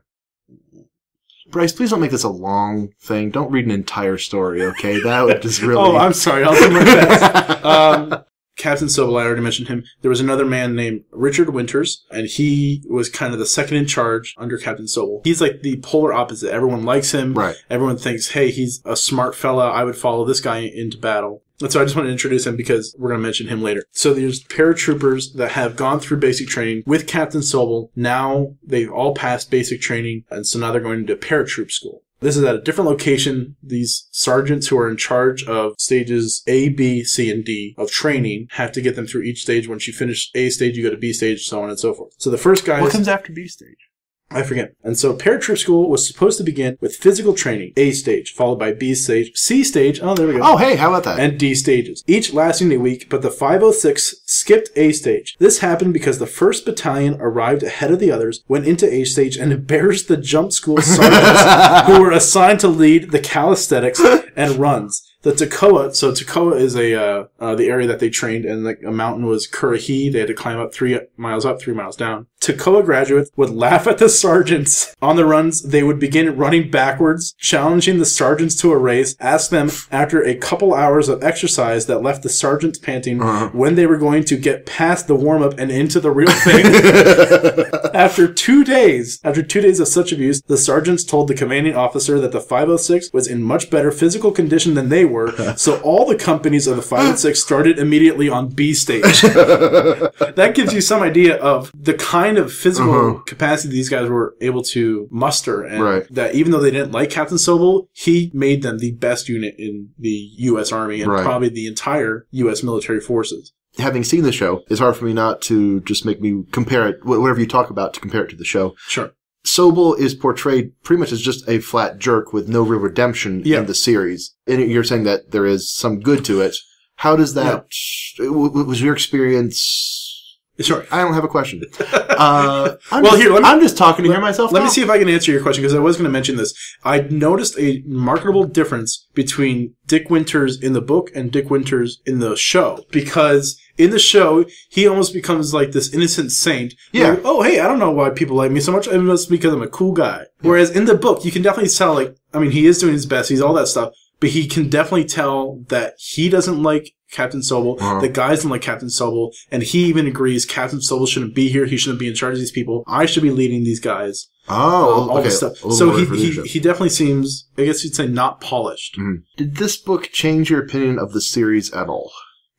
Bryce, please don't make this a long thing. Don't read an entire story, okay? That would just really. Oh, I'm sorry. I'll do my best. um, Captain Sobel, I already mentioned him. There was another man named Richard Winters, and he was kind of the second in charge under Captain Sobel. He's like the polar opposite. Everyone likes him. right. Everyone thinks, hey, he's a smart fella. I would follow this guy into battle. And so I just want to introduce him because we're going to mention him later. So there's paratroopers that have gone through basic training with Captain Sobel. Now they've all passed basic training, and so now they're going into paratroop school. This is at a different location. These sergeants who are in charge of stages A, B, C, and D of training have to get them through each stage. Once you finish A stage, you go to B stage, so on and so forth. So the first guy What comes after B stage? I forget. And so paratroop school was supposed to begin with physical training, A stage, followed by B stage, C stage, oh, there we go. Oh, hey, how about that? And D stages, each lasting a week, but the 506 skipped A stage. This happened because the 1st Battalion arrived ahead of the others, went into A stage, and embarrassed the jump school sergeants who were assigned to lead the calisthenics and runs. The Toccoa, so Toccoa is a uh, uh, the area that they trained, and like a mountain was Currahee. They had to climb up three miles up, three miles down. Toccoa graduates would laugh at the sergeants on the runs. They would begin running backwards, challenging the sergeants to a race. Ask them after a couple hours of exercise that left the sergeants panting Uh-huh. when they were going to get past the warm up and into the real thing. After two days, after two days of such abuse, the sergeants told the commanding officer that the 506 was in much better physical condition than they were, so all the companies of the five and six started immediately on B stage. that gives you some idea of the kind of physical Uh-huh. capacity these guys were able to muster, and Right. that even though they didn't like Captain Sobel, he made them the best unit in the U.S. Army and Right. probably the entire U.S. military forces. Having seen the show, it's hard for me not to just make me compare it, whatever you talk about, to compare it to the show. Sure. Sobel is portrayed pretty much as just a flat jerk with no real redemption Yeah. in the series. And you're saying that there is some good to it. How does that, w- was your experience? Sure. I don't have a question. Uh, I'm Well, just, here, let me- I'm just talking to hear myself. Let me see if I can answer your question because I was going to mention this. I noticed a marketable difference between Dick Winters in the book and Dick Winters in the show because in the show he almost becomes like this innocent saint. Yeah. Like, oh, hey, I don't know why people like me so much. It must be because I'm a cool guy. Whereas in the book, you can definitely tell. Like, I mean, he is doing his best. He's all that stuff. But he can definitely tell that he doesn't like Captain Sobel. Uh-huh. The guys don't like Captain Sobel, and he even agrees Captain Sobel shouldn't be here. He shouldn't be in charge of these people. I should be leading these guys. Oh, all okay. this stuff. So he, he he definitely seems, I guess you'd say, not polished. Mhm. Did this book change your opinion of the series at all?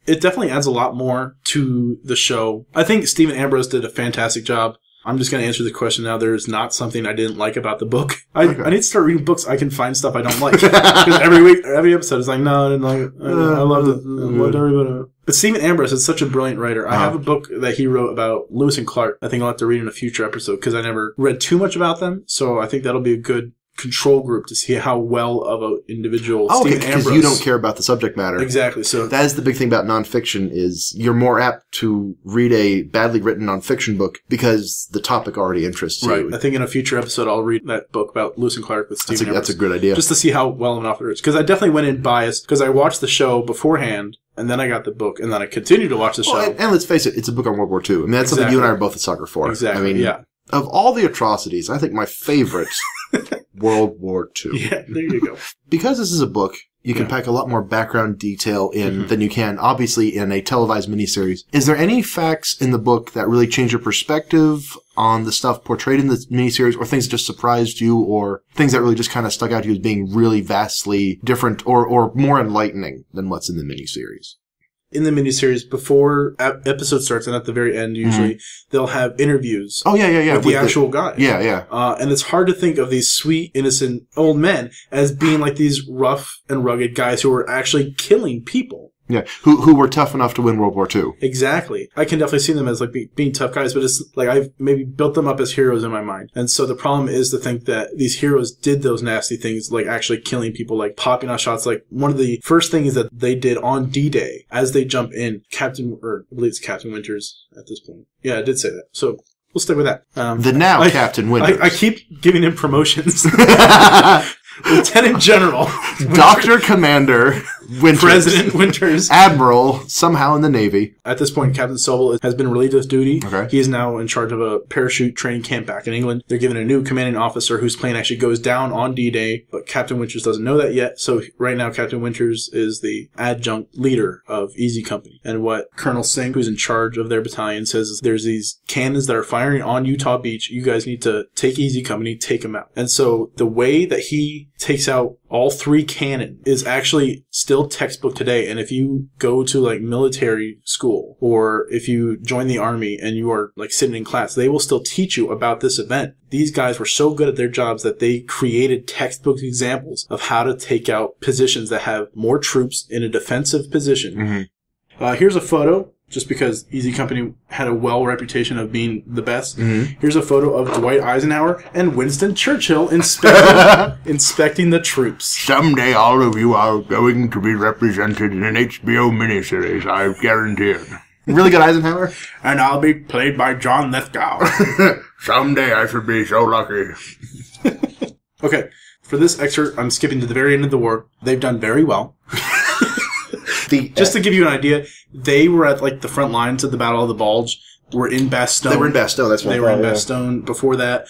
It definitely adds a lot more to the show. I think Stephen Ambrose did a fantastic job. I'm just going to answer the question now. There is not something I didn't like about the book. I, Okay. I need to start reading books. I can find stuff I don't like because every week, every episode is like, no, I didn't like it. I, I loved it. I loved every bit. But Stephen Ambrose is such a brilliant writer. I Uh-huh. have a book that he wrote about Lewis and Clark. I think I'll have to read in a future episode because I never read too much about them. So I think that'll be a good control group to see how well of an individual Oh, okay, because you don't care about the subject matter. exactly. So That is the big thing about nonfiction is you're more apt to read a badly written nonfiction book because the topic already interests right. you. I think in a future episode I'll read that book about Lewis and Clark with That's a, that's a good idea. just to see how well of an author it is. Because I definitely went in biased because I watched the show beforehand and then I got the book and then I continued to watch the show. Well, and, and let's face it, it's a book on World War II. I mean, that's something you and I are both a sucker for. exactly. I mean, yeah. of all the atrocities, I think my favorite World War II. Yeah. There you go. Because this is a book, you can Yeah. pack a lot more background detail in Mhm. than you can, obviously, in a televised miniseries. Is there any facts in the book that really change your perspective on the stuff portrayed in the miniseries, or things that just surprised you, or things that really just kind of stuck out to you as being really vastly different or, or more enlightening than what's in the miniseries? In the miniseries, before ep- episode starts and at the very end, usually they'll have interviews Oh, yeah, yeah, yeah. with the actual guy. yeah, yeah. Uh, and it's hard to think of these sweet, innocent old men as being like these rough and rugged guys who are actually killing people. Yeah, who who were tough enough to win World War II. Exactly. I can definitely see them as like be, being tough guys, but it's like I've maybe built them up as heroes in my mind. And so the problem is to think that these heroes did those nasty things, like actually killing people, like popping off shots. Like one of the first things that they did on D-Day as they jump in, Captain, or I believe it's Captain Winters at this point. Yeah, I did say that. So we'll stick with that. Um, The now I- Captain Winters. I, I keep giving him promotions. Lieutenant General, Doctor Commander Winters. President Winters. Admiral, somehow in the Navy. At this point, Captain Sobel has been relieved of duty. Okay. He is now in charge of a parachute training camp back in England. They're given a new commanding officer whose plane actually goes down on D-Day, but Captain Winters doesn't know that yet. So right now, Captain Winters is the adjunct leader of Easy Company. And what Colonel Sink, who's in charge of their battalion, says is there's these cannons that are firing on Utah Beach. You guys need to take Easy Company, take them out. And so the way that he takes out all three cannon is actually still textbook today. And if you go to like military school or if you join the army and you are like sitting in class, they will still teach you about this event. These guys were so good at their jobs that they created textbook examples of how to take out positions that have more troops in a defensive position. Mhm. Uh, here's a photo. Just because Easy Company had a well reputation of being the best. Mm-hmm. Here's a photo of Dwight Eisenhower and Winston Churchill inspecting, inspecting the troops. Someday all of you are going to be represented in an HBO miniseries, I guarantee it. Really good Eisenhower. And I'll be played by John Lithgow. Someday I should be so lucky. okay, for this excerpt, I'm skipping to the very end of the war. They've done very well. The Just to give you an idea, they were at like the front lines of the Battle of the Bulge. Were in Bastogne. they were in Bastogne. That's what They were in yeah. Bastogne. Before that,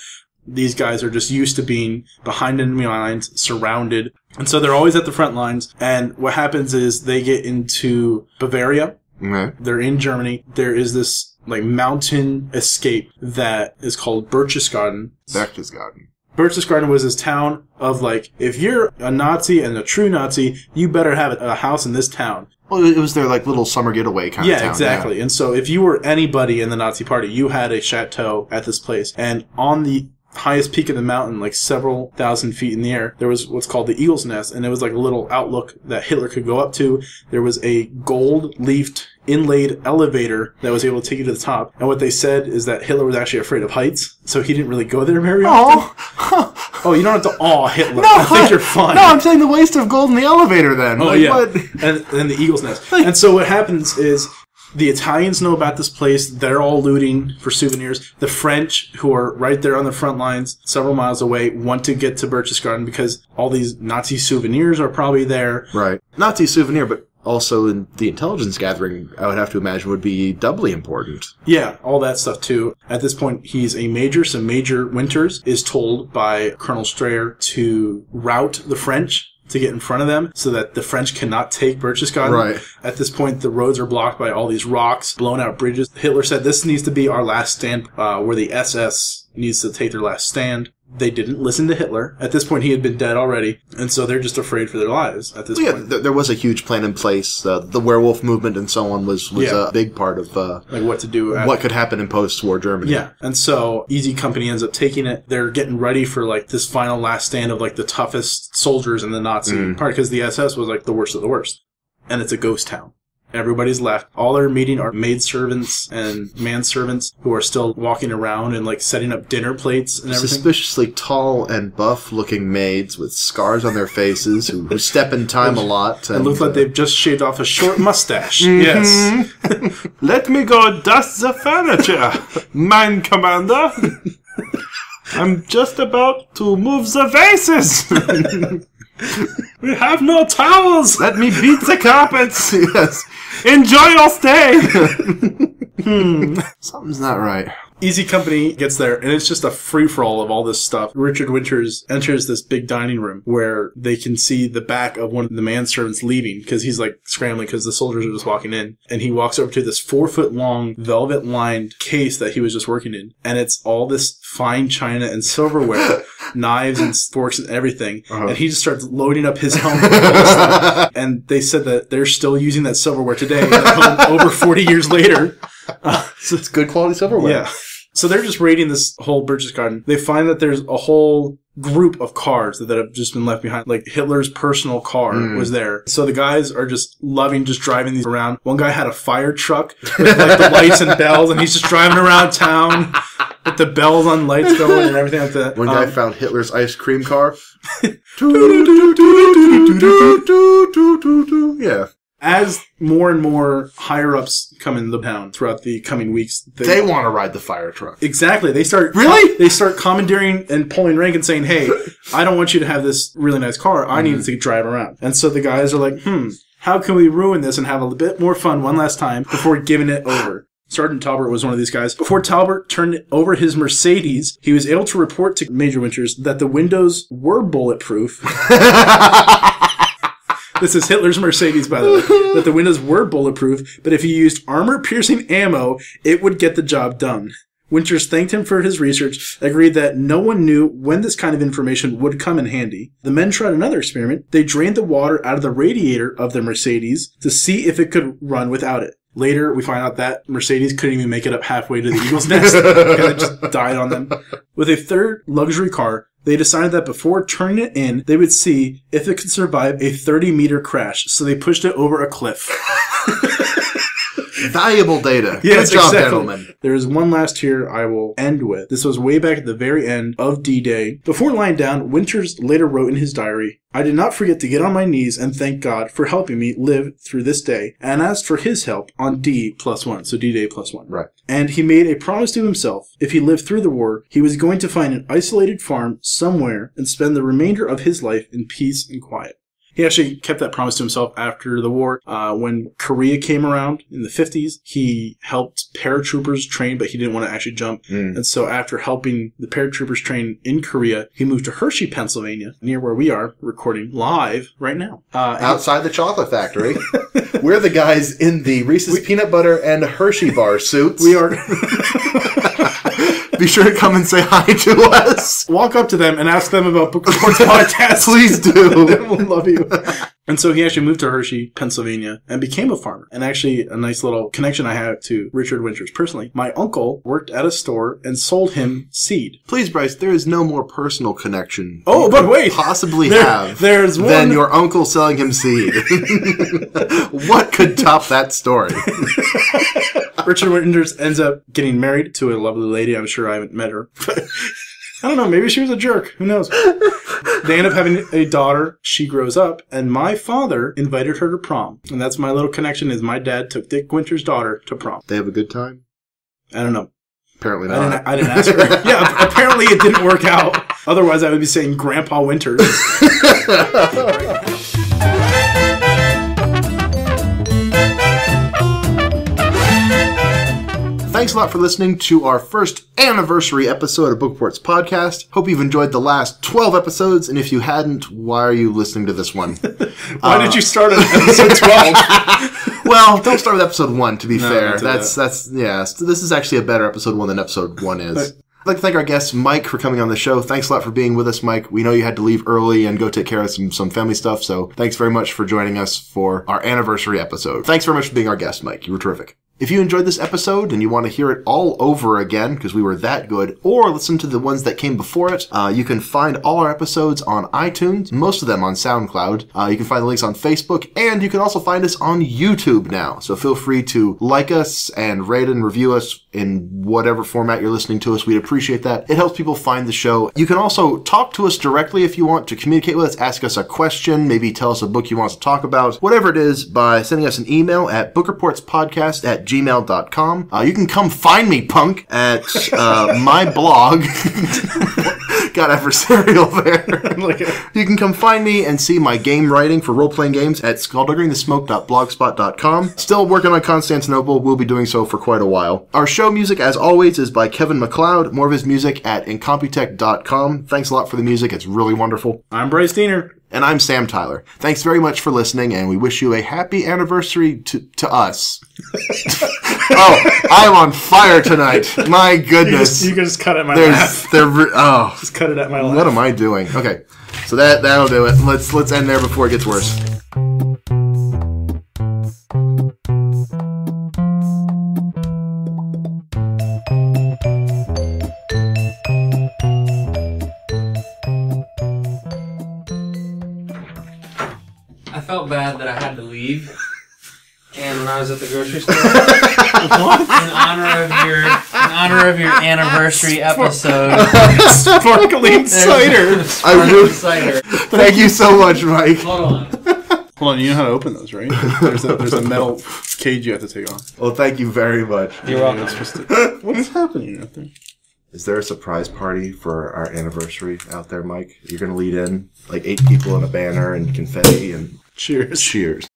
these guys are just used to being behind enemy lines, surrounded. And so they're always at the front lines. And what happens is they get into Bavaria. Okay. They're in Germany. There is this like mountain escape that is called Berchtesgaden. Berchtesgaden. Berchtesgaden was this town of like, if you're a Nazi and a true Nazi, you better have a house in this town. Well, it was their like little summer getaway kind of Yeah, exactly. And so if you were anybody in the Nazi party, you had a chateau at this place. And on the highest peak of the mountain, like several thousand feet in the air, there was what's called the Eagle's Nest. And it was like a little outlook that Hitler could go up to. There was a gold leafed inlaid elevator that was able to take you to the top. And what they said is that Hitler was actually afraid of heights. So he didn't really go there very often. Oh, Oh, you don't have to awe Hitler. no! I think you're fine. No, I'm saying the waste of gold in the elevator. Then. Oh Like, yeah, what? and and the Eagle's Nest. And so what happens is the Italians know about this place. They're all looting for souvenirs. The French, who are right there on the front lines, several miles away, want to get to Berchtesgaden because all these Nazi souvenirs are probably there. Right. Nazi souvenir, but also in the intelligence gathering, I would have to imagine would be doubly important. Yeah, all that stuff too. At this point, he's a major, so Major Winters is told by Colonel Strayer to rout the French to get in front of them so that the French cannot take Berchtesgaden. Right. At this point, the roads are blocked by all these rocks, blown out bridges. Hitler said this needs to be our last stand, uh, where the SS needs to take their last stand. They didn't listen to Hitler. At this point, he had been dead already, and so they're just afraid for their lives at this Yeah, point. th- there was a huge plan in place. Uh, the werewolf movement and so on was, was Yeah. a big part of uh, Like what to do. at- what could happen in post-war Germany. Yeah, and so Easy Company ends up taking it. They're getting ready for like this final last stand of like the toughest soldiers in the Nazi part because the SS was like the worst of the worst, and it's a ghost town. Everybody's left. All they're meeting are maidservants and manservants who are still walking around and like setting up dinner plates and everything. Suspiciously tall and buff-looking maids with scars on their faces who, who step in time a lot. It looks like they've just shaved off a short mustache. Mm-hmm. Yes. Let me go dust the furniture, mein commander. I'm just about to move the vases. We have no towels. Let me beat the carpets. yes, Enjoy your stay. Hmm. something's not right. Easy Company gets there, and it's just a free for all of all this stuff. Richard Winters enters this big dining room where they can see the back of one of the manservants leaving because he's like scrambling because the soldiers are just walking in. And he walks over to this four foot long velvet lined case that he was just working in, and it's all this fine china and silverware, knives and forks and everything. Uh-huh. And he just starts loading up his helmet. with all this stuff. and they said that they're still using that silverware today, over 40 years later. It's good quality silverware. Yeah. So they're just raiding this whole Berchtesgaden. They find that there's a whole group of cars that have just been left behind. Like Hitler's personal car was there. So the guys are just loving just driving these around. One guy had a fire truck with like the lights and bells and he's just driving around town with the bells on lights going and everything like that. One guy Um, found Hitler's ice cream car. yeah. As more and more higher ups come in the town throughout the coming weeks, They want to ride the fire truck. Exactly. They start Really? They start commandeering and pulling rank and saying, "Hey, I don't want you to have this really nice car. I need to drive around." And so the guys are like, "Hmm, how can we ruin this and have a bit more fun one last time before giving it over?" Sergeant Talbert was one of these guys. Before Talbert turned over his Mercedes, he was able to report to Major Winters that the windows were bulletproof. This is Hitler's Mercedes, by the way. That the windows were bulletproof, but if he used armor piercing ammo, it would get the job done. Winters thanked him for his research, agreed that no one knew when this kind of information would come in handy. The men tried another experiment. They drained the water out of the radiator of the Mercedes to see if it could run without it. Later, we find out that Mercedes couldn't even make it up halfway to the Eagle's Nest because it just died on them. With a third luxury car, they decided that before turning it in, they would see if it could survive a 30 meter crash. So they pushed it over a cliff. Valuable data. Yes, Good job, exactly. gentlemen. There is one last here I will end with. This was way back at the very end of D Day. Before lying down, Winters later wrote in his diary, I did not forget to get on my knees and thank God for helping me live through this day, and asked for his help on D plus one, so D Day plus one. Right. And he made a promise to himself if he lived through the war, he was going to find an isolated farm somewhere and spend the remainder of his life in peace and quiet. He actually kept that promise to himself after the war. Uh, when Korea came around in the 50s, he helped paratroopers train, but he didn't want to actually jump. And so after helping the paratroopers train in Korea, he moved to Hershey, Pennsylvania, near where we are recording live right now. Uh, Outside the chocolate factory. We're the guys in the Reese's peanut butter and Hershey bar suits. we are Be sure to come and say hi to us. walk up to them and ask them about Book Reports podcast. Please do. we'll love you. And so he actually moved to Hershey, Pennsylvania, and became a farmer. And actually, a nice little connection I have to Richard Winters personally. My uncle worked at a store and sold him seed. Please, Bryce, there is no more personal connection. Oh, you but could wait. possibly There- have there's than one- your uncle selling him seed. what could top that story? Richard Winters ends up getting married to a lovely lady. I'm sure I haven't met her. I don't know. Maybe she was a jerk. Who knows? they end up having a daughter. She grows up, and my father invited her to prom. And that's my little connection. Is my dad took Dick Winter's daughter to prom. They have a good time. I don't know. Apparently I not. didn't, I didn't ask her. yeah, apparently it didn't work out. Otherwise, I would be saying Grandpa Winters. Thanks a lot for listening to our first anniversary episode of Bookports Podcast. Hope you've enjoyed the last 12 episodes, and if you hadn't, why are you listening to this one? Why did you start at episode 12? well, don't start with episode one, to be No, fair. don't do That's, that's, yeah, so this is actually a better episode one than episode one is. I'd like to thank our guest, Mike, for coming on the show. Thanks a lot for being with us, Mike. We know you had to leave early and go take care of some, some family stuff, so thanks very much for joining us for our anniversary episode. Thanks very much for being our guest, Mike. You were terrific. If you enjoyed this episode and you want to hear it all over again, because we were that good, or listen to the ones that came before it, uh, you can find all our episodes on iTunes, most of them on SoundCloud. Uh, you can find the links on Facebook, and you can also find us on YouTube now. So feel free to like us and rate and review us in whatever format you're listening to us. We'd appreciate that. It helps people find the show. You can also talk to us directly if you want to communicate with us, ask us a question, maybe tell us a book you want us to talk about, whatever it is, by sending us an email at bookreportspodcast at gmail.com. Uh, you can come find me, punk, at uh, my blog. Got adversarial there. you can come find me and see my game writing for role playing games at skullduggeringthesmoke.blogspot.com. Still working on Constantinople. We'll be doing so for quite a while. Our show music, as always, is by Kevin MacLeod. More of his music at incompetech.com. Thanks a lot for the music. It's really wonderful. I'm Bryce Diener. And I'm Sam Tyler. Thanks very much for listening, and we wish you a happy anniversary to, to us. oh, I'm on fire tonight. My goodness. You can just cut it my There's, laugh. there, oh, Just cut it at my laugh. what am I doing? Okay, so that that'll do it. Let's let's end there before it gets worse. Felt bad that I had to leave. And when I was at the grocery store, in honor of your in honor of your anniversary episode, Sparkling cider. I really, cider. thank you so much, Mike. Hold on. Hold on, you know how to open those, right? There's a, there's a metal cage you have to take off. Well, thank you very much. You're welcome. It's just a- what's happening out there? Is there a surprise party for our anniversary out there, Mike? You're gonna lead in like eight people in a banner and confetti and Cheers. cheers.